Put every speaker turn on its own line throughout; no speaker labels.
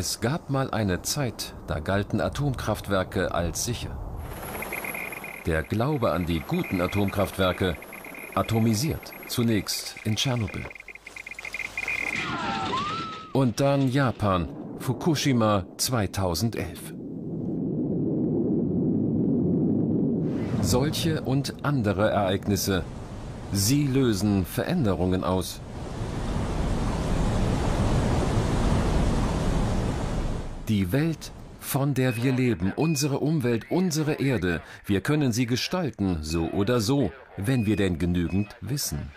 Es gab mal eine Zeit, da galten Atomkraftwerke als sicher. Der Glaube an die guten Atomkraftwerke atomisiert, zunächst in Tschernobyl. Und dann Japan, Fukushima 2011. Solche und andere Ereignisse, sie lösen Veränderungen aus. Die Welt, von der wir leben, unsere Umwelt, unsere Erde, wir können sie gestalten, so oder so, wenn wir denn genügend wissen.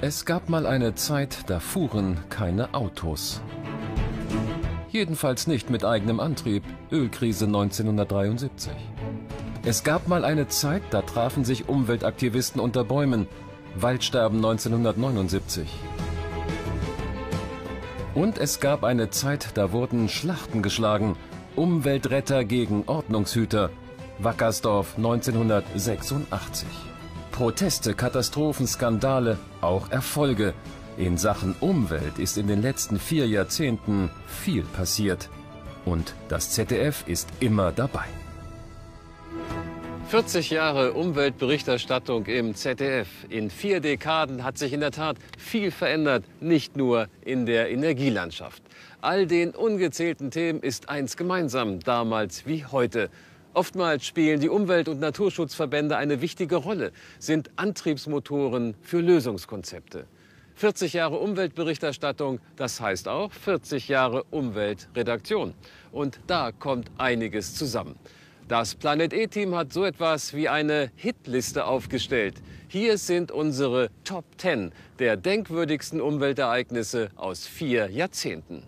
Es gab mal eine Zeit, da fuhren keine Autos. Jedenfalls nicht mit eigenem Antrieb. Ölkrise 1973. Es gab mal eine Zeit, da trafen sich Umweltaktivisten unter Bäumen. Waldsterben 1979. Und es gab eine Zeit, da wurden Schlachten geschlagen. Umweltretter gegen Ordnungshüter. Wackersdorf 1986. Proteste, Katastrophen, Skandale, auch Erfolge. In Sachen Umwelt ist in den letzten vier Jahrzehnten viel passiert. Und das ZDF ist immer dabei.
40 Jahre Umweltberichterstattung im ZDF. In vier Dekaden hat sich in der Tat viel verändert, nicht nur in der Energielandschaft. All den ungezählten Themen ist eins gemeinsam, damals wie heute. Oftmals spielen die Umwelt- und Naturschutzverbände eine wichtige Rolle, sind Antriebsmotoren für Lösungskonzepte. 40 Jahre Umweltberichterstattung, das heißt auch 40 Jahre Umweltredaktion. Und da kommt einiges zusammen. Das Planet E-Team hat so etwas wie eine Hitliste aufgestellt. Hier sind unsere Top 10 der denkwürdigsten Umweltereignisse aus vier Jahrzehnten.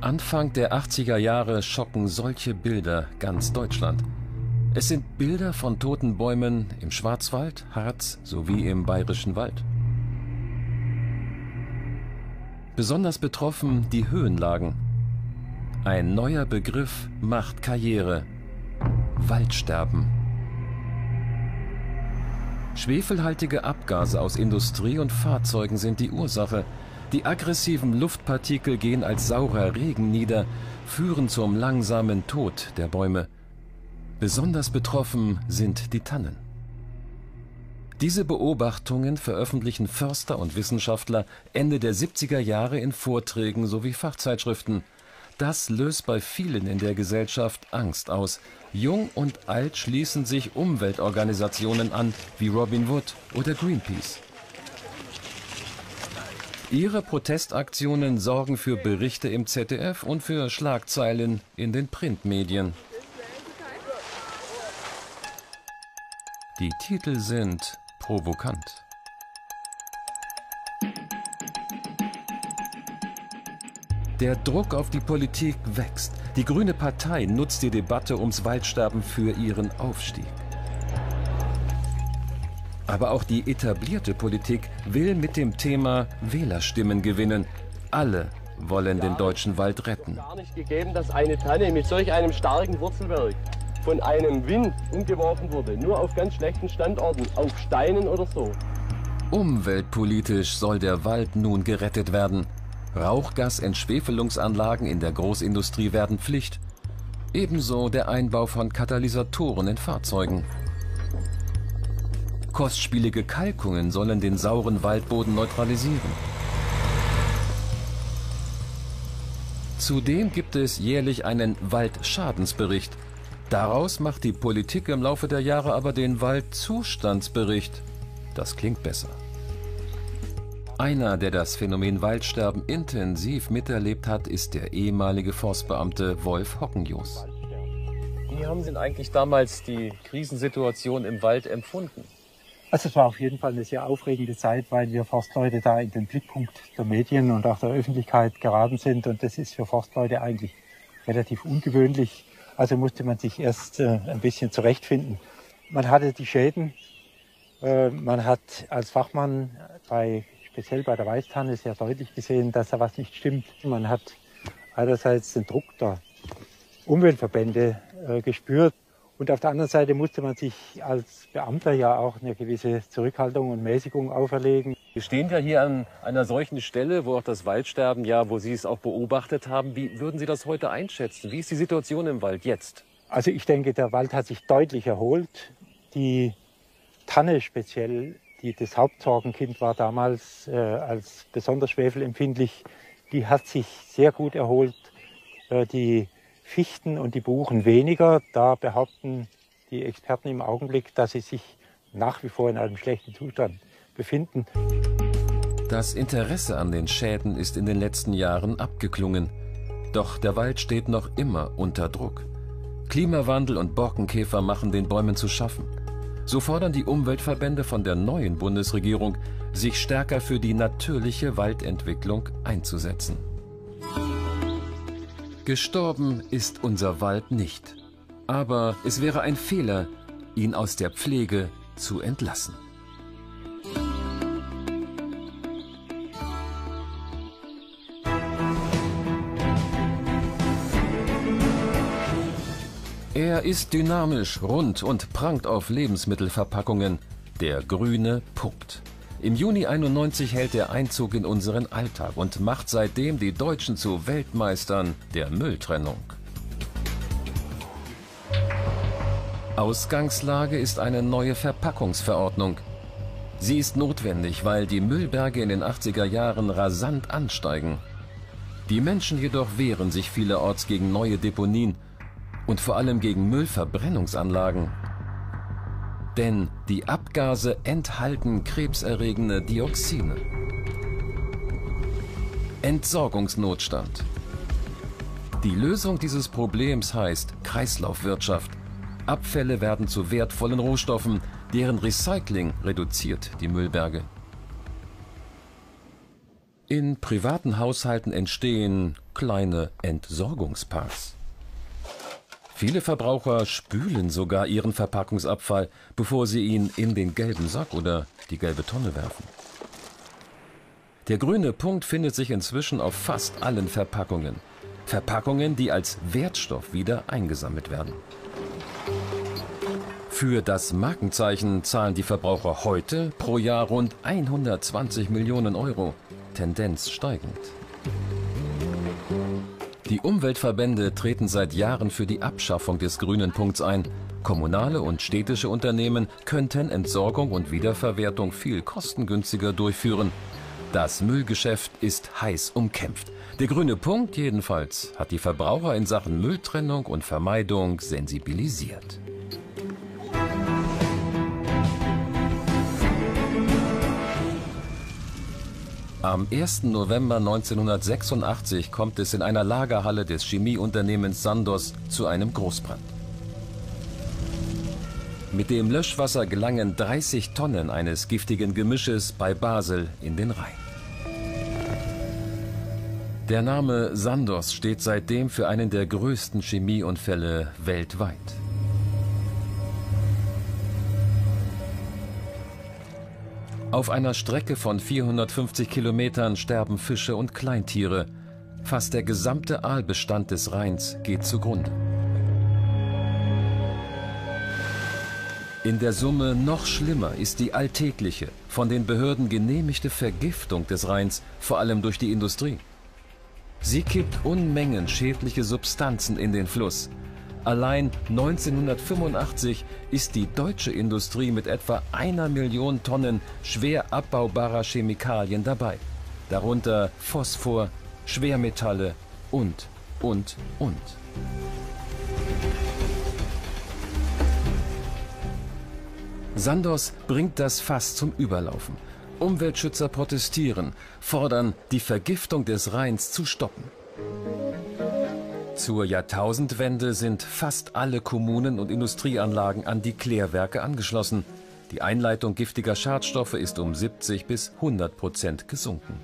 Anfang der 80er Jahre schocken solche Bilder ganz Deutschland. Es sind Bilder von toten Bäumen im Schwarzwald, Harz sowie im Bayerischen Wald. Besonders betroffen die Höhenlagen. Ein neuer Begriff macht Karriere. Waldsterben. Schwefelhaltige Abgase aus Industrie und Fahrzeugen sind die Ursache. Die aggressiven Luftpartikel gehen als saurer Regen nieder, führen zum langsamen Tod der Bäume. Besonders betroffen sind die Tannen. Diese Beobachtungen veröffentlichen Förster und Wissenschaftler Ende der 70er Jahre in Vorträgen sowie Fachzeitschriften. Das löst bei vielen in der Gesellschaft Angst aus. Jung und alt schließen sich Umweltorganisationen an, wie Robin Wood oder Greenpeace. Ihre Protestaktionen sorgen für Berichte im ZDF und für Schlagzeilen in den Printmedien. Die Titel sind provokant. Der Druck auf die Politik wächst. Die Grüne Partei nutzt die Debatte ums Waldsterben für ihren Aufstieg. Aber auch die etablierte Politik will mit dem Thema Wählerstimmen gewinnen. Alle wollen den deutschen Wald retten.
Gar nicht gegeben, dass eine Tanne mit solch einem starken Wurzelwerk von einem Wind umgeworfen wurde, nur auf ganz schlechten Standorten, auf Steinen oder so.
Umweltpolitisch soll der Wald nun gerettet werden. Rauchgasentschwefelungsanlagen in der Großindustrie werden Pflicht. Ebenso der Einbau von Katalysatoren in Fahrzeugen. Kostspielige Kalkungen sollen den sauren Waldboden neutralisieren. Zudem gibt es jährlich einen Waldschadensbericht, Daraus macht die Politik im Laufe der Jahre aber den Waldzustandsbericht. Das klingt besser. Einer, der das Phänomen Waldsterben intensiv miterlebt hat, ist der ehemalige Forstbeamte Wolf Hockenjos.
Wie haben Sie eigentlich damals die Krisensituation im Wald empfunden?
Also es war auf jeden Fall eine sehr aufregende Zeit, weil wir Forstleute da in den Blickpunkt der Medien und auch der Öffentlichkeit geraten sind. Und das ist für Forstleute eigentlich relativ ungewöhnlich. Also musste man sich erst äh, ein bisschen zurechtfinden. Man hatte die Schäden Äh, man hat als Fachmann bei, speziell bei der Weißtanne sehr deutlich gesehen, dass da was nicht stimmt. Man hat einerseits den Druck der Umweltverbände äh, gespürt und auf der anderen Seite musste man sich als Beamter ja auch eine gewisse Zurückhaltung und Mäßigung auferlegen.
Wir stehen ja hier an einer solchen Stelle, wo auch das Waldsterben ja, wo Sie es auch beobachtet haben. Wie würden Sie das heute einschätzen? Wie ist die Situation im Wald jetzt?
Also ich denke, der Wald hat sich deutlich erholt. Die Tanne speziell, die das Hauptsorgenkind war damals äh, als besonders schwefelempfindlich, die hat sich sehr gut erholt. Äh, die Fichten und die Buchen weniger. Da behaupten die Experten im Augenblick, dass sie sich nach wie vor in einem schlechten Zustand befinden.
Das Interesse an den Schäden ist in den letzten Jahren abgeklungen. Doch der Wald steht noch immer unter Druck. Klimawandel und Borkenkäfer machen den Bäumen zu schaffen. So fordern die Umweltverbände von der neuen Bundesregierung, sich stärker für die natürliche Waldentwicklung einzusetzen. Gestorben ist unser Wald nicht. Aber es wäre ein Fehler, ihn aus der Pflege zu entlassen. Er ist dynamisch, rund und prangt auf Lebensmittelverpackungen. Der grüne Punkt. Im Juni 91 hält er Einzug in unseren Alltag und macht seitdem die Deutschen zu Weltmeistern der Mülltrennung. Ausgangslage ist eine neue Verpackungsverordnung. Sie ist notwendig, weil die Müllberge in den 80er Jahren rasant ansteigen. Die Menschen jedoch wehren sich vielerorts gegen neue Deponien und vor allem gegen Müllverbrennungsanlagen. Denn die Abgase enthalten krebserregende Dioxine. Entsorgungsnotstand. Die Lösung dieses Problems heißt Kreislaufwirtschaft. Abfälle werden zu wertvollen Rohstoffen, deren Recycling reduziert die Müllberge. In privaten Haushalten entstehen kleine Entsorgungsparks. Viele Verbraucher spülen sogar ihren Verpackungsabfall, bevor sie ihn in den gelben Sack oder die gelbe Tonne werfen. Der grüne Punkt findet sich inzwischen auf fast allen Verpackungen. Verpackungen, die als Wertstoff wieder eingesammelt werden. Für das Markenzeichen zahlen die Verbraucher heute pro Jahr rund 120 Millionen Euro, Tendenz steigend. Die Umweltverbände treten seit Jahren für die Abschaffung des grünen Punkts ein. Kommunale und städtische Unternehmen könnten Entsorgung und Wiederverwertung viel kostengünstiger durchführen. Das Müllgeschäft ist heiß umkämpft. Der grüne Punkt jedenfalls hat die Verbraucher in Sachen Mülltrennung und Vermeidung sensibilisiert. Am 1. November 1986 kommt es in einer Lagerhalle des Chemieunternehmens Sandos zu einem Großbrand. Mit dem Löschwasser gelangen 30 Tonnen eines giftigen Gemisches bei Basel in den Rhein. Der Name Sandos steht seitdem für einen der größten Chemieunfälle weltweit. Auf einer Strecke von 450 Kilometern sterben Fische und Kleintiere. Fast der gesamte Aalbestand des Rheins geht zugrunde. In der Summe noch schlimmer ist die alltägliche, von den Behörden genehmigte Vergiftung des Rheins, vor allem durch die Industrie. Sie kippt Unmengen schädliche Substanzen in den Fluss, Allein 1985 ist die deutsche Industrie mit etwa einer Million Tonnen schwer abbaubarer Chemikalien dabei. Darunter Phosphor, Schwermetalle und, und, und. Sandos bringt das Fass zum Überlaufen. Umweltschützer protestieren, fordern, die Vergiftung des Rheins zu stoppen. Zur Jahrtausendwende sind fast alle Kommunen und Industrieanlagen an die Klärwerke angeschlossen. Die Einleitung giftiger Schadstoffe ist um 70 bis 100 Prozent gesunken.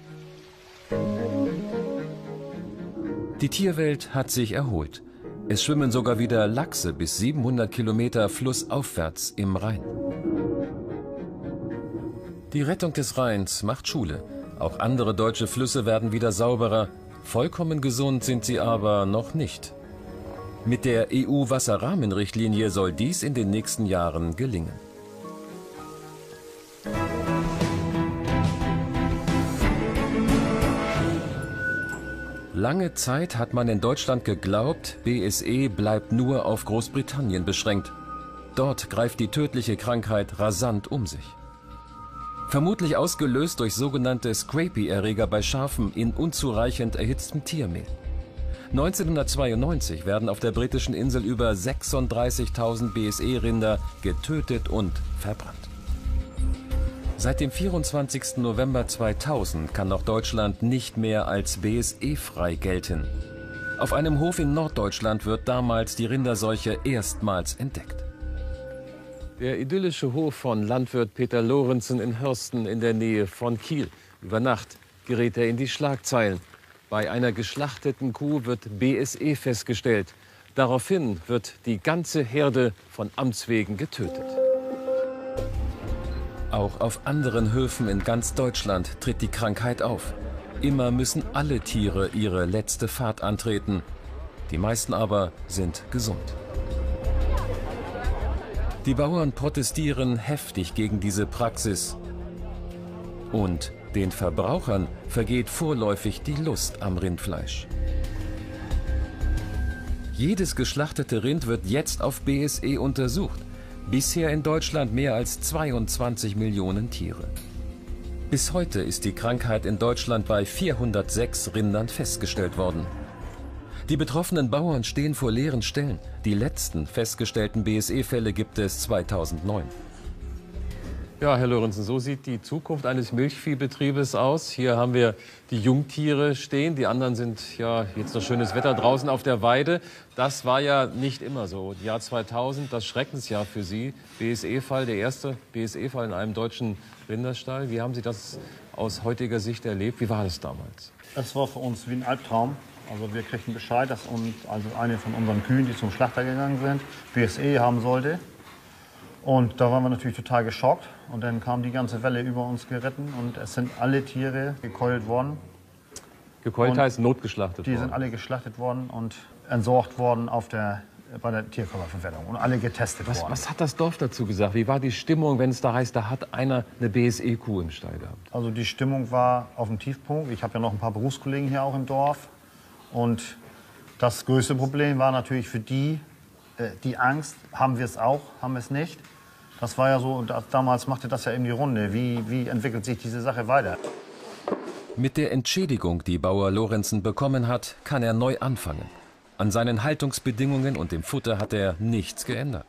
Die Tierwelt hat sich erholt. Es schwimmen sogar wieder Lachse bis 700 Kilometer flussaufwärts im Rhein. Die Rettung des Rheins macht Schule. Auch andere deutsche Flüsse werden wieder sauberer. Vollkommen gesund sind sie aber noch nicht. Mit der EU-Wasserrahmenrichtlinie soll dies in den nächsten Jahren gelingen. Lange Zeit hat man in Deutschland geglaubt, BSE bleibt nur auf Großbritannien beschränkt. Dort greift die tödliche Krankheit rasant um sich. Vermutlich ausgelöst durch sogenannte Scrapie-Erreger bei Schafen in unzureichend erhitztem Tiermehl. 1992 werden auf der britischen Insel über 36.000 BSE-Rinder getötet und verbrannt. Seit dem 24. November 2000 kann auch Deutschland nicht mehr als BSE-frei gelten. Auf einem Hof in Norddeutschland wird damals die Rinderseuche erstmals entdeckt.
Der idyllische Hof von Landwirt Peter Lorenzen in Hörsten in der Nähe von Kiel. Über Nacht gerät er in die Schlagzeilen. Bei einer geschlachteten Kuh wird BSE festgestellt. Daraufhin wird die ganze Herde von Amts wegen getötet.
Auch auf anderen Höfen in ganz Deutschland tritt die Krankheit auf. Immer müssen alle Tiere ihre letzte Fahrt antreten. Die meisten aber sind gesund. Die Bauern protestieren heftig gegen diese Praxis. Und den Verbrauchern vergeht vorläufig die Lust am Rindfleisch. Jedes geschlachtete Rind wird jetzt auf BSE untersucht. Bisher in Deutschland mehr als 22 Millionen Tiere. Bis heute ist die Krankheit in Deutschland bei 406 Rindern festgestellt worden. Die betroffenen Bauern stehen vor leeren Stellen. Die letzten festgestellten BSE-Fälle gibt es 2009.
Ja, Herr Lorenzen, so sieht die Zukunft eines Milchviehbetriebes aus. Hier haben wir die Jungtiere stehen. Die anderen sind ja jetzt noch schönes Wetter draußen auf der Weide. Das war ja nicht immer so. Jahr 2000, das Schreckensjahr für Sie. BSE-Fall, der erste BSE-Fall in einem deutschen Rinderstall. Wie haben Sie das aus heutiger Sicht erlebt? Wie war das damals?
Es war für uns wie ein Albtraum. Also wir kriegten Bescheid, dass uns, also eine von unseren Kühen, die zum Schlachter gegangen sind, BSE haben sollte. Und da waren wir natürlich total geschockt. Und dann kam die ganze Welle über uns geritten und es sind alle Tiere gekeult worden.
Gekeult
Und
heißt notgeschlachtet
Die
worden.
sind alle geschlachtet worden und entsorgt worden auf der, bei der Tierkörperverwertung und alle getestet
Was,
worden.
was hat das Dorf dazu gesagt? Wie war die Stimmung, wenn es da heißt, da hat einer eine BSE-Kuh im Stall gehabt?
Also die Stimmung war auf dem Tiefpunkt. Ich habe ja noch ein paar Berufskollegen hier auch im Dorf. Und das größte Problem war natürlich für die, äh, die Angst, haben wir es auch, haben wir es nicht. Das war ja so, und da- damals machte das ja eben die Runde. Wie, wie entwickelt sich diese Sache weiter?
Mit der Entschädigung, die Bauer Lorenzen bekommen hat, kann er neu anfangen. An seinen Haltungsbedingungen und dem Futter hat er nichts geändert.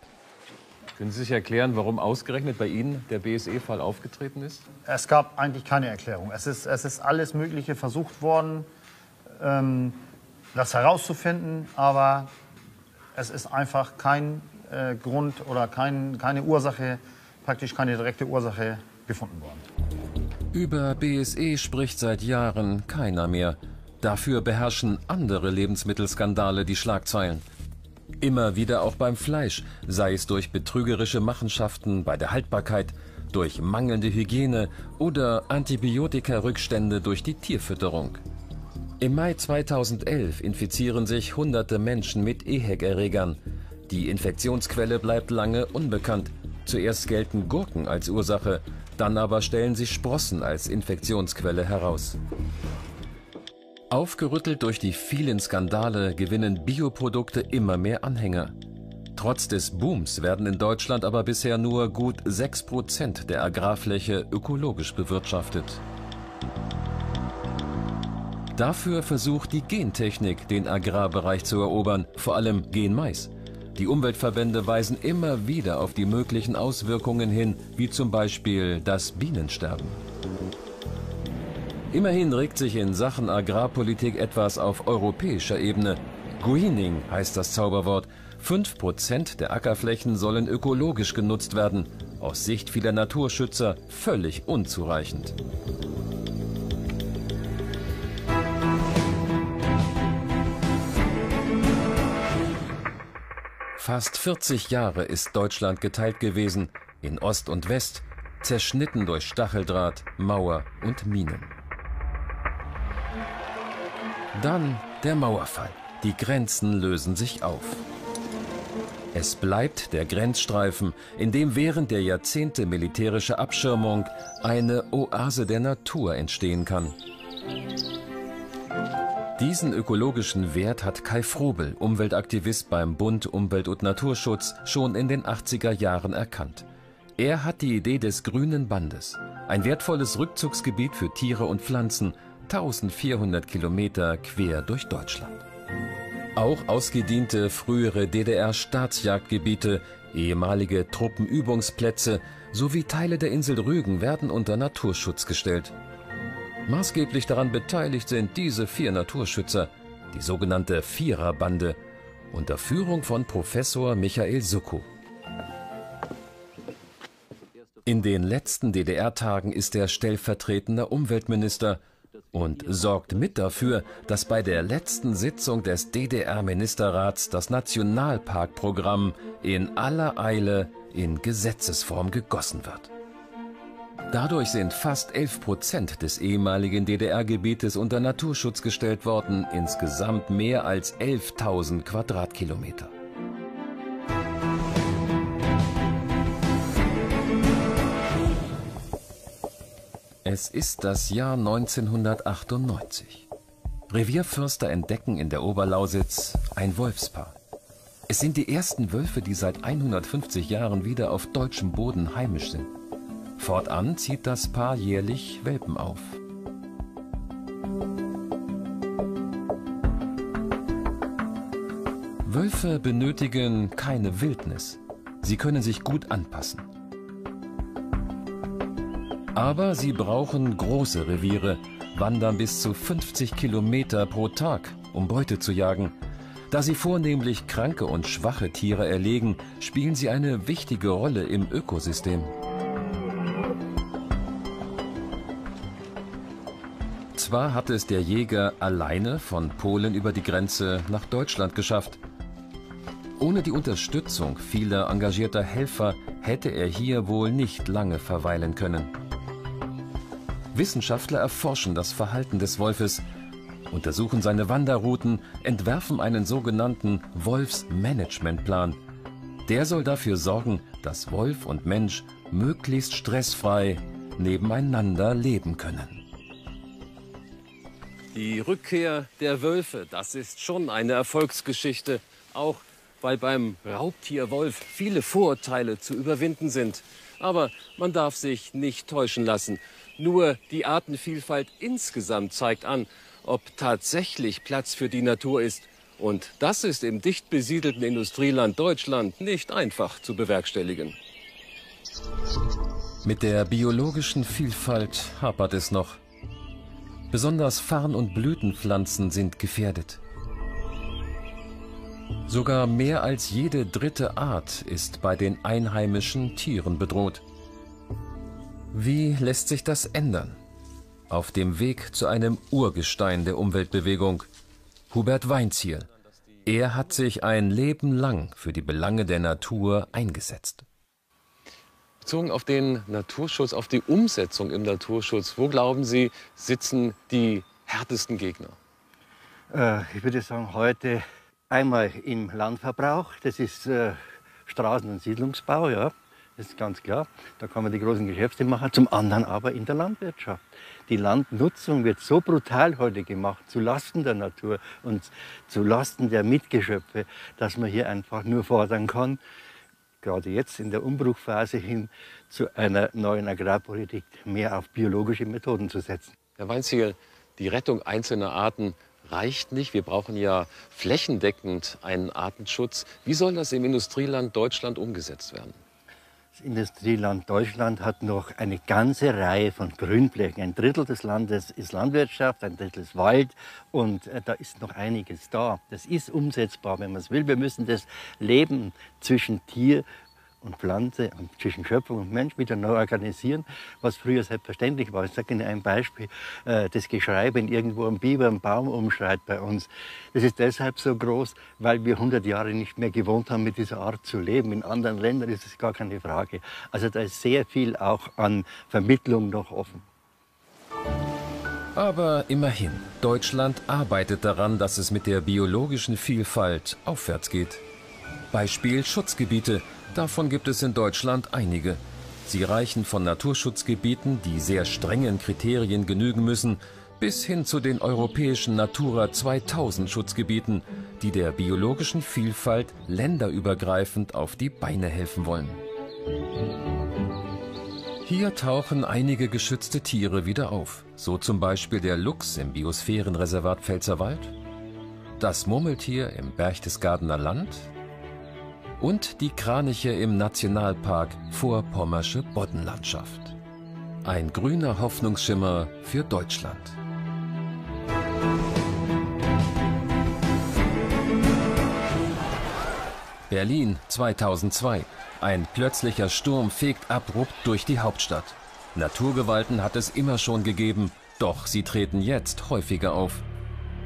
Können Sie sich erklären, warum ausgerechnet bei Ihnen der BSE-Fall aufgetreten ist?
Es gab eigentlich keine Erklärung. Es ist, es ist alles Mögliche versucht worden, ähm, das herauszufinden, aber es ist einfach kein äh, Grund oder kein, keine Ursache, praktisch keine direkte Ursache gefunden worden.
Über BSE spricht seit Jahren keiner mehr. Dafür beherrschen andere Lebensmittelskandale die Schlagzeilen. Immer wieder auch beim Fleisch, sei es durch betrügerische Machenschaften bei der Haltbarkeit, durch mangelnde Hygiene oder Antibiotikarückstände durch die Tierfütterung. Im Mai 2011 infizieren sich hunderte Menschen mit EHEC-Erregern. Die Infektionsquelle bleibt lange unbekannt. Zuerst gelten Gurken als Ursache, dann aber stellen sich Sprossen als Infektionsquelle heraus. Aufgerüttelt durch die vielen Skandale gewinnen Bioprodukte immer mehr Anhänger. Trotz des Booms werden in Deutschland aber bisher nur gut 6% der Agrarfläche ökologisch bewirtschaftet. Dafür versucht die Gentechnik, den Agrarbereich zu erobern, vor allem Genmais. Die Umweltverbände weisen immer wieder auf die möglichen Auswirkungen hin, wie zum Beispiel das Bienensterben. Immerhin regt sich in Sachen Agrarpolitik etwas auf europäischer Ebene. Greening heißt das Zauberwort. 5% der Ackerflächen sollen ökologisch genutzt werden. Aus Sicht vieler Naturschützer völlig unzureichend. Fast 40 Jahre ist Deutschland geteilt gewesen in Ost und West. zerschnitten durch Stacheldraht, Mauer und Minen. Dann der Mauerfall. Die Grenzen lösen sich auf. Es bleibt der Grenzstreifen, in dem während der Jahrzehnte militärische Abschirmung eine Oase der Natur entstehen kann. Diesen ökologischen Wert hat Kai Frobel, Umweltaktivist beim Bund Umwelt und Naturschutz, schon in den 80er Jahren erkannt. Er hat die Idee des grünen Bandes, ein wertvolles Rückzugsgebiet für Tiere und Pflanzen, 1400 Kilometer quer durch Deutschland. Auch ausgediente frühere DDR-Staatsjagdgebiete, ehemalige Truppenübungsplätze sowie Teile der Insel Rügen werden unter Naturschutz gestellt. Maßgeblich daran beteiligt sind diese vier Naturschützer, die sogenannte Viererbande, unter Führung von Professor Michael Suckow. In den letzten DDR-Tagen ist er stellvertretender Umweltminister und sorgt mit dafür, dass bei der letzten Sitzung des DDR-Ministerrats das Nationalparkprogramm in aller Eile in Gesetzesform gegossen wird. Dadurch sind fast 11 Prozent des ehemaligen DDR-Gebietes unter Naturschutz gestellt worden, insgesamt mehr als 11.000 Quadratkilometer. Es ist das Jahr 1998. Revierförster entdecken in der Oberlausitz ein Wolfspaar. Es sind die ersten Wölfe, die seit 150 Jahren wieder auf deutschem Boden heimisch sind. Fortan zieht das Paar jährlich Welpen auf. Wölfe benötigen keine Wildnis. Sie können sich gut anpassen. Aber sie brauchen große Reviere, wandern bis zu 50 Kilometer pro Tag, um Beute zu jagen. Da sie vornehmlich kranke und schwache Tiere erlegen, spielen sie eine wichtige Rolle im Ökosystem. Zwar hat es der Jäger alleine von Polen über die Grenze nach Deutschland geschafft. Ohne die Unterstützung vieler engagierter Helfer hätte er hier wohl nicht lange verweilen können. Wissenschaftler erforschen das Verhalten des Wolfes, untersuchen seine Wanderrouten, entwerfen einen sogenannten Wolfsmanagementplan. Der soll dafür sorgen, dass Wolf und Mensch möglichst stressfrei nebeneinander leben können.
Die Rückkehr der Wölfe, das ist schon eine Erfolgsgeschichte, auch weil beim Raubtier Wolf viele Vorurteile zu überwinden sind. Aber man darf sich nicht täuschen lassen. Nur die Artenvielfalt insgesamt zeigt an, ob tatsächlich Platz für die Natur ist. Und das ist im dicht besiedelten Industrieland Deutschland nicht einfach zu bewerkstelligen.
Mit der biologischen Vielfalt hapert es noch. Besonders Farn- und Blütenpflanzen sind gefährdet. Sogar mehr als jede dritte Art ist bei den einheimischen Tieren bedroht. Wie lässt sich das ändern? Auf dem Weg zu einem Urgestein der Umweltbewegung, Hubert Weinziel. Er hat sich ein Leben lang für die Belange der Natur eingesetzt.
Bezogen auf den Naturschutz, auf die Umsetzung im Naturschutz, wo glauben Sie, sitzen die härtesten Gegner?
Äh, ich würde sagen, heute einmal im Landverbrauch, das ist äh, Straßen- und Siedlungsbau, ja. Das ist ganz klar. Da kann man die großen Geschäfte machen. Zum anderen aber in der Landwirtschaft. Die Landnutzung wird so brutal heute gemacht, zu Lasten der Natur und zu Lasten der Mitgeschöpfe, dass man hier einfach nur fordern kann, gerade jetzt in der Umbruchphase hin zu einer neuen Agrarpolitik mehr auf biologische Methoden zu setzen.
Herr Weinziegel, die Rettung einzelner Arten reicht nicht. Wir brauchen ja flächendeckend einen Artenschutz. Wie soll das im Industrieland Deutschland umgesetzt werden?
Industrieland Deutschland hat noch eine ganze Reihe von Grünflächen. Ein Drittel des Landes ist Landwirtschaft, ein Drittel ist Wald und äh, da ist noch einiges da. Das ist umsetzbar, wenn man es will. Wir müssen das Leben zwischen Tier und Pflanze zwischen Schöpfung und Mensch wieder neu organisieren, was früher selbstverständlich war. Ich sage Ihnen ein Beispiel, äh, das Geschrei, wenn irgendwo ein Biber einen Baum umschreit bei uns. Das ist deshalb so groß, weil wir 100 Jahre nicht mehr gewohnt haben, mit dieser Art zu leben. In anderen Ländern ist es gar keine Frage. Also da ist sehr viel auch an Vermittlung noch offen.
Aber immerhin, Deutschland arbeitet daran, dass es mit der biologischen Vielfalt aufwärts geht. Beispiel Schutzgebiete. Davon gibt es in Deutschland einige. Sie reichen von Naturschutzgebieten, die sehr strengen Kriterien genügen müssen, bis hin zu den europäischen Natura 2000 Schutzgebieten, die der biologischen Vielfalt länderübergreifend auf die Beine helfen wollen. Hier tauchen einige geschützte Tiere wieder auf, so zum Beispiel der Luchs im Biosphärenreservat Pfälzerwald, das Murmeltier im Berchtesgadener Land und die Kraniche im Nationalpark Vorpommersche Boddenlandschaft. Ein grüner Hoffnungsschimmer für Deutschland. Berlin 2002. Ein plötzlicher Sturm fegt abrupt durch die Hauptstadt. Naturgewalten hat es immer schon gegeben, doch sie treten jetzt häufiger auf.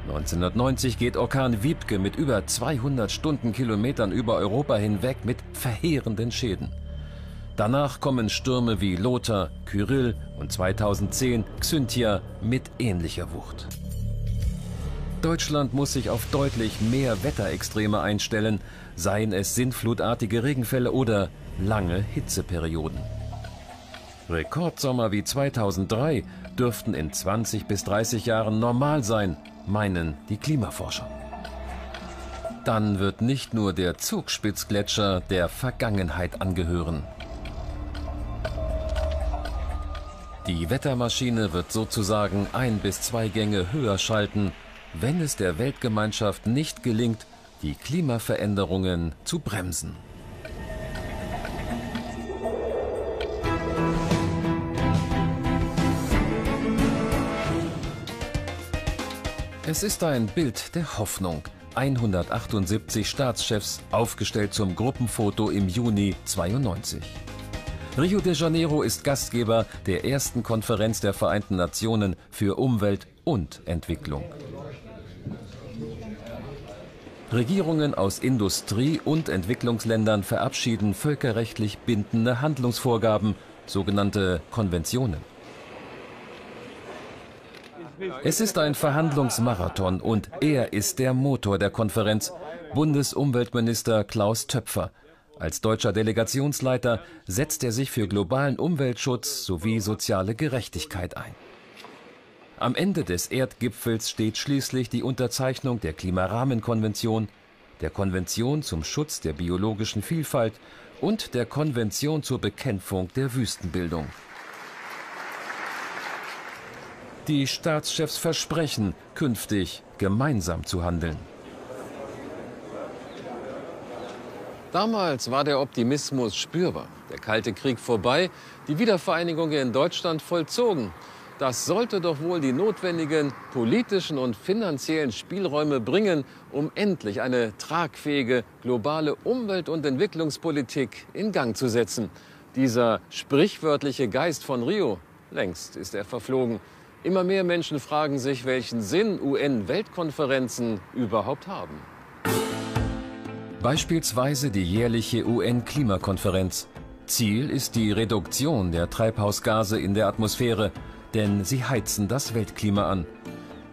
1990 geht Orkan Wiebke mit über 200 Stundenkilometern über Europa hinweg mit verheerenden Schäden. Danach kommen Stürme wie Lothar, Kyrill und 2010 Xynthia mit ähnlicher Wucht. Deutschland muss sich auf deutlich mehr Wetterextreme einstellen, seien es sintflutartige Regenfälle oder lange Hitzeperioden. Rekordsommer wie 2003 dürften in 20 bis 30 Jahren normal sein, meinen die Klimaforscher. Dann wird nicht nur der Zugspitzgletscher der Vergangenheit angehören. Die Wettermaschine wird sozusagen ein bis zwei Gänge höher schalten, wenn es der Weltgemeinschaft nicht gelingt, die Klimaveränderungen zu bremsen. Es ist ein Bild der Hoffnung. 178 Staatschefs aufgestellt zum Gruppenfoto im Juni 92. Rio de Janeiro ist Gastgeber der ersten Konferenz der Vereinten Nationen für Umwelt und Entwicklung. Regierungen aus Industrie- und Entwicklungsländern verabschieden völkerrechtlich bindende Handlungsvorgaben, sogenannte Konventionen. Es ist ein Verhandlungsmarathon und er ist der Motor der Konferenz, Bundesumweltminister Klaus Töpfer. Als deutscher Delegationsleiter setzt er sich für globalen Umweltschutz sowie soziale Gerechtigkeit ein. Am Ende des Erdgipfels steht schließlich die Unterzeichnung der Klimarahmenkonvention, der Konvention zum Schutz der biologischen Vielfalt und der Konvention zur Bekämpfung der Wüstenbildung. Die Staatschefs versprechen, künftig gemeinsam zu handeln.
Damals war der Optimismus spürbar. Der Kalte Krieg vorbei, die Wiedervereinigung in Deutschland vollzogen. Das sollte doch wohl die notwendigen politischen und finanziellen Spielräume bringen, um endlich eine tragfähige globale Umwelt- und Entwicklungspolitik in Gang zu setzen. Dieser sprichwörtliche Geist von Rio, längst ist er verflogen. Immer mehr Menschen fragen sich, welchen Sinn UN-Weltkonferenzen überhaupt haben.
Beispielsweise die jährliche UN-Klimakonferenz. Ziel ist die Reduktion der Treibhausgase in der Atmosphäre denn sie heizen das Weltklima an.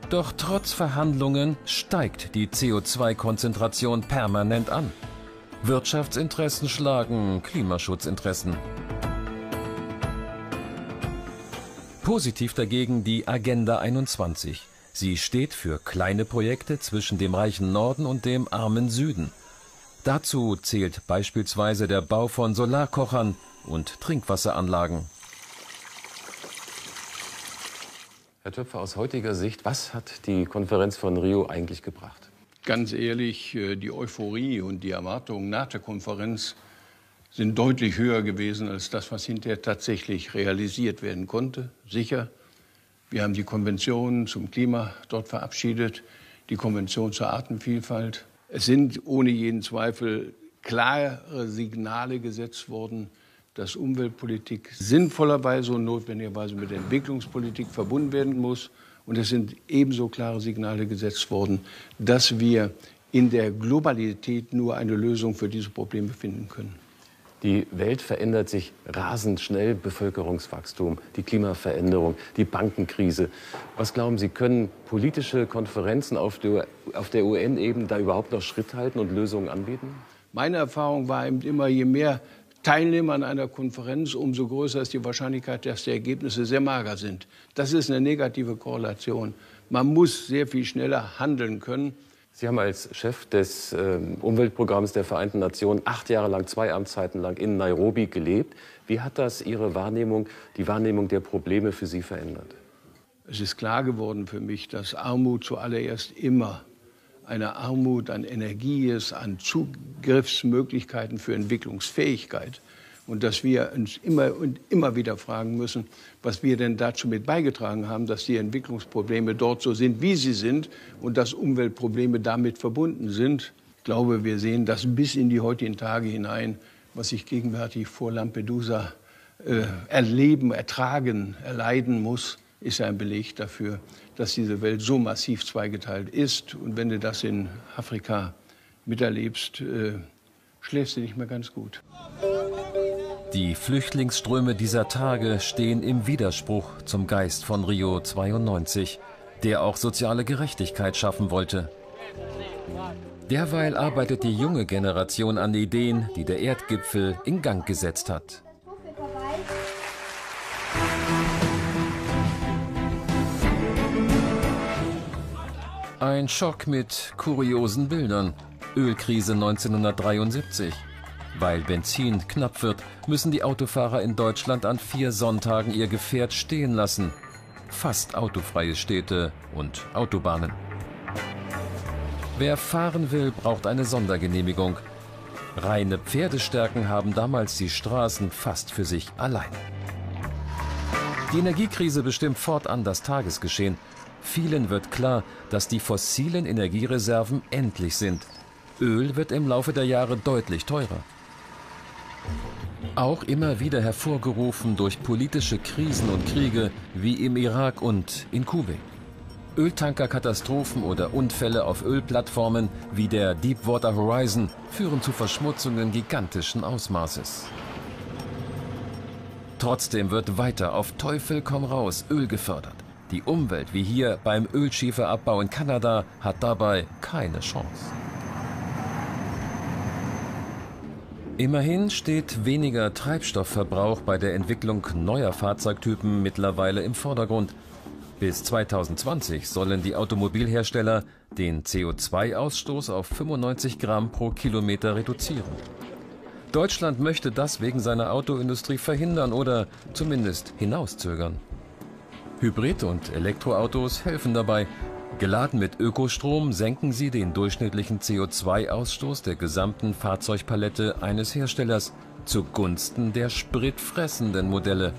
Doch trotz Verhandlungen steigt die CO2-Konzentration permanent an. Wirtschaftsinteressen schlagen Klimaschutzinteressen. Positiv dagegen die Agenda 21. Sie steht für kleine Projekte zwischen dem reichen Norden und dem armen Süden. Dazu zählt beispielsweise der Bau von Solarkochern und Trinkwasseranlagen.
Herr Töpfer, aus heutiger Sicht, was hat die Konferenz von Rio eigentlich gebracht?
Ganz ehrlich, äh, die Euphorie und die Erwartungen nach der Konferenz sind deutlich höher gewesen als das, was hinterher tatsächlich realisiert werden konnte. Sicher, wir haben die Konvention zum Klima dort verabschiedet, die Konvention zur Artenvielfalt. Es sind ohne jeden Zweifel klare Signale gesetzt worden, dass Umweltpolitik sinnvollerweise und notwendigerweise mit Entwicklungspolitik verbunden werden muss. Und es sind ebenso klare Signale gesetzt worden, dass wir in der Globalität nur eine Lösung für diese Probleme finden können.
Die Welt verändert sich rasend schnell. Bevölkerungswachstum, die Klimaveränderung, die Bankenkrise. Was glauben Sie, können politische Konferenzen auf der, der UN-Ebene da überhaupt noch Schritt halten und Lösungen anbieten?
Meine Erfahrung war eben immer, je mehr Teilnehmer an einer Konferenz, umso größer ist die Wahrscheinlichkeit, dass die Ergebnisse sehr mager sind. Das ist eine negative Korrelation. Man muss sehr viel schneller handeln können.
Sie haben als Chef des äh, Umweltprogramms der Vereinten Nationen acht Jahre lang, zwei Amtszeiten lang in Nairobi gelebt. Wie hat das Ihre Wahrnehmung, die Wahrnehmung der Probleme für Sie verändert?
Es ist klar geworden für mich, dass Armut zuallererst immer eine Armut an Energie ist, an Zugriffsmöglichkeiten für Entwicklungsfähigkeit. Und dass wir uns immer und immer wieder fragen müssen, was wir denn dazu mit beigetragen haben, dass die Entwicklungsprobleme dort so sind, wie sie sind und dass Umweltprobleme damit verbunden sind. Ich glaube, wir sehen das bis in die heutigen Tage hinein, was ich gegenwärtig vor Lampedusa äh, erleben, ertragen, erleiden muss, ist ein Beleg dafür, dass diese Welt so massiv zweigeteilt ist. Und wenn du das in Afrika miterlebst, äh, schläfst du nicht mehr ganz gut.
Die Flüchtlingsströme dieser Tage stehen im Widerspruch zum Geist von Rio 92, der auch soziale Gerechtigkeit schaffen wollte. Derweil arbeitet die junge Generation an Ideen, die der Erdgipfel in Gang gesetzt hat. Ein Schock mit kuriosen Bildern. Ölkrise 1973. Weil Benzin knapp wird, müssen die Autofahrer in Deutschland an vier Sonntagen ihr Gefährt stehen lassen. Fast autofreie Städte und Autobahnen. Wer fahren will, braucht eine Sondergenehmigung. Reine Pferdestärken haben damals die Straßen fast für sich allein. Die Energiekrise bestimmt fortan das Tagesgeschehen. Vielen wird klar, dass die fossilen Energiereserven endlich sind. Öl wird im Laufe der Jahre deutlich teurer. Auch immer wieder hervorgerufen durch politische Krisen und Kriege wie im Irak und in Kuwait. Öltankerkatastrophen oder Unfälle auf Ölplattformen wie der Deepwater Horizon führen zu Verschmutzungen gigantischen Ausmaßes. Trotzdem wird weiter auf Teufel komm raus Öl gefördert. Die Umwelt, wie hier beim Ölschieferabbau in Kanada, hat dabei keine Chance. Immerhin steht weniger Treibstoffverbrauch bei der Entwicklung neuer Fahrzeugtypen mittlerweile im Vordergrund. Bis 2020 sollen die Automobilhersteller den CO2-Ausstoß auf 95 Gramm pro Kilometer reduzieren. Deutschland möchte das wegen seiner Autoindustrie verhindern oder zumindest hinauszögern. Hybrid- und Elektroautos helfen dabei, Geladen mit Ökostrom senken sie den durchschnittlichen CO2-Ausstoß der gesamten Fahrzeugpalette eines Herstellers zugunsten der spritfressenden Modelle.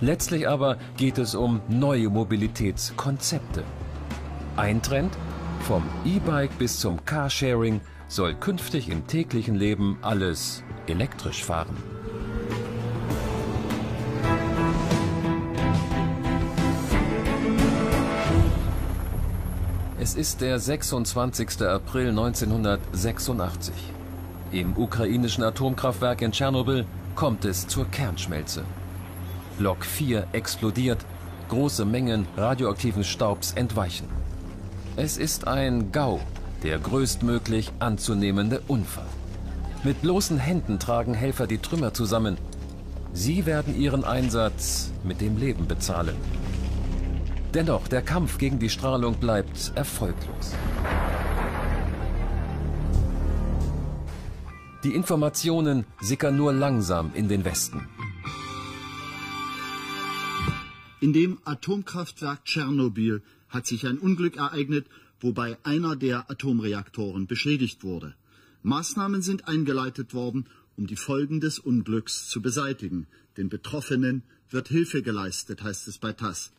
Letztlich aber geht es um neue Mobilitätskonzepte. Ein Trend? Vom E-Bike bis zum Carsharing soll künftig im täglichen Leben alles elektrisch fahren. Es ist der 26. April 1986. Im ukrainischen Atomkraftwerk in Tschernobyl kommt es zur Kernschmelze. Lok 4 explodiert, große Mengen radioaktiven Staubs entweichen. Es ist ein GAU, der größtmöglich anzunehmende Unfall. Mit bloßen Händen tragen Helfer die Trümmer zusammen. Sie werden ihren Einsatz mit dem Leben bezahlen. Dennoch, der Kampf gegen die Strahlung bleibt erfolglos. Die Informationen sickern nur langsam in den Westen.
In dem Atomkraftwerk Tschernobyl hat sich ein Unglück ereignet, wobei einer der Atomreaktoren beschädigt wurde. Maßnahmen sind eingeleitet worden, um die Folgen des Unglücks zu beseitigen. Den Betroffenen wird Hilfe geleistet, heißt es bei TASS.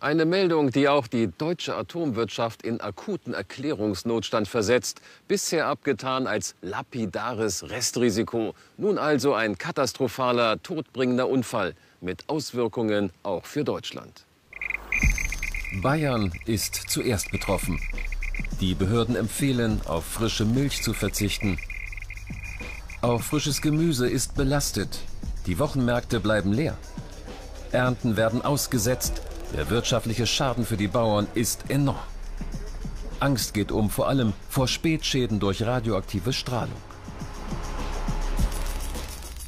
Eine Meldung, die auch die deutsche Atomwirtschaft in akuten Erklärungsnotstand versetzt. Bisher abgetan als lapidares Restrisiko. Nun also ein katastrophaler, todbringender Unfall mit Auswirkungen auch für Deutschland.
Bayern ist zuerst betroffen. Die Behörden empfehlen, auf frische Milch zu verzichten. Auch frisches Gemüse ist belastet. Die Wochenmärkte bleiben leer. Ernten werden ausgesetzt. Der wirtschaftliche Schaden für die Bauern ist enorm. Angst geht um, vor allem vor Spätschäden durch radioaktive Strahlung.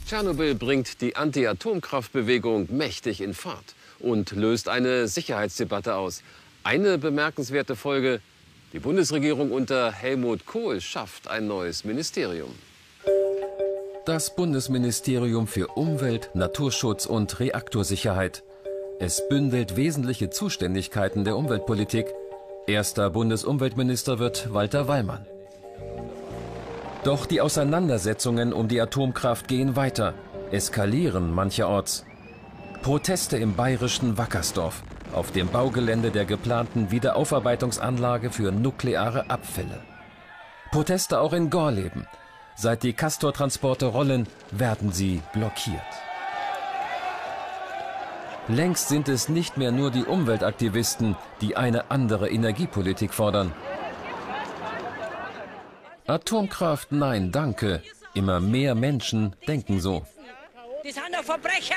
Tschernobyl bringt die Anti-Atomkraftbewegung mächtig in Fahrt und löst eine Sicherheitsdebatte aus. Eine bemerkenswerte Folge, die Bundesregierung unter Helmut Kohl schafft ein neues Ministerium.
Das Bundesministerium für Umwelt, Naturschutz und Reaktorsicherheit. Es bündelt wesentliche Zuständigkeiten der Umweltpolitik. Erster Bundesumweltminister wird Walter Wallmann. Doch die Auseinandersetzungen um die Atomkraft gehen weiter, eskalieren mancherorts. Proteste im bayerischen Wackersdorf auf dem Baugelände der geplanten Wiederaufarbeitungsanlage für nukleare Abfälle. Proteste auch in Gorleben. Seit die Castor-Transporte rollen, werden sie blockiert. Längst sind es nicht mehr nur die Umweltaktivisten, die eine andere Energiepolitik fordern. Atomkraft nein, danke. Immer mehr Menschen denken so.
Die sind doch Verbrecher!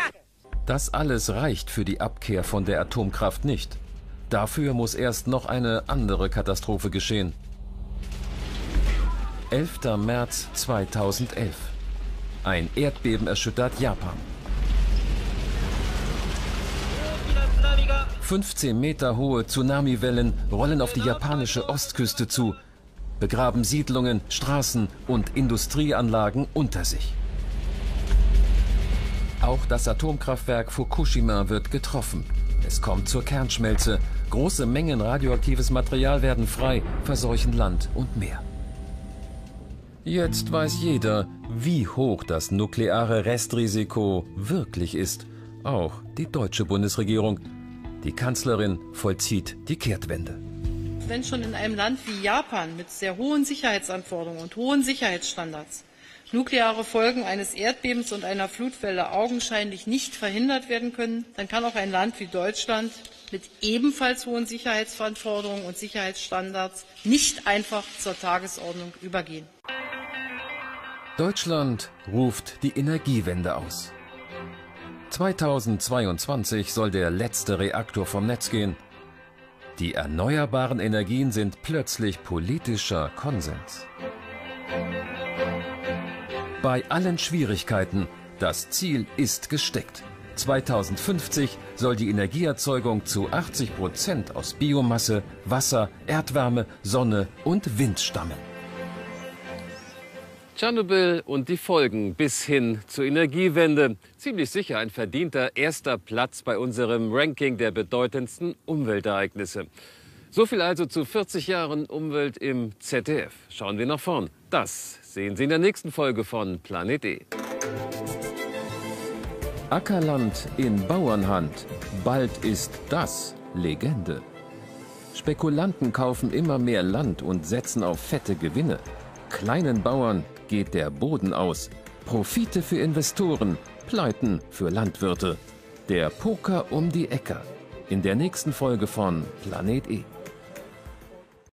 Das alles reicht für die Abkehr von der Atomkraft nicht. Dafür muss erst noch eine andere Katastrophe geschehen. 11. März 2011. Ein Erdbeben erschüttert Japan. 15 Meter hohe Tsunamiwellen rollen auf die japanische Ostküste zu, begraben Siedlungen, Straßen und Industrieanlagen unter sich. Auch das Atomkraftwerk Fukushima wird getroffen. Es kommt zur Kernschmelze. Große Mengen radioaktives Material werden frei, verseuchen Land und Meer. Jetzt weiß jeder, wie hoch das nukleare Restrisiko wirklich ist. Auch die deutsche Bundesregierung. Die Kanzlerin vollzieht die Kehrtwende.
Wenn schon in einem Land wie Japan mit sehr hohen Sicherheitsanforderungen und hohen Sicherheitsstandards nukleare Folgen eines Erdbebens und einer Flutwelle augenscheinlich nicht verhindert werden können, dann kann auch ein Land wie Deutschland mit ebenfalls hohen Sicherheitsanforderungen und Sicherheitsstandards nicht einfach zur Tagesordnung übergehen.
Deutschland ruft die Energiewende aus. 2022 soll der letzte Reaktor vom Netz gehen. Die erneuerbaren Energien sind plötzlich politischer Konsens. Bei allen Schwierigkeiten, das Ziel ist gesteckt. 2050 soll die Energieerzeugung zu 80 Prozent aus Biomasse, Wasser, Erdwärme, Sonne und Wind stammen.
Tschernobyl und die Folgen bis hin zur Energiewende. Ziemlich sicher ein verdienter erster Platz bei unserem Ranking der bedeutendsten Umweltereignisse. So viel also zu 40 Jahren Umwelt im ZDF. Schauen wir nach vorn. Das sehen Sie in der nächsten Folge von Planet E.
Ackerland in Bauernhand. Bald ist das Legende. Spekulanten kaufen immer mehr Land und setzen auf fette Gewinne. Kleinen Bauern geht der Boden aus. Profite für Investoren, Pleiten für Landwirte. Der Poker um die Ecke. In der nächsten Folge von Planet E.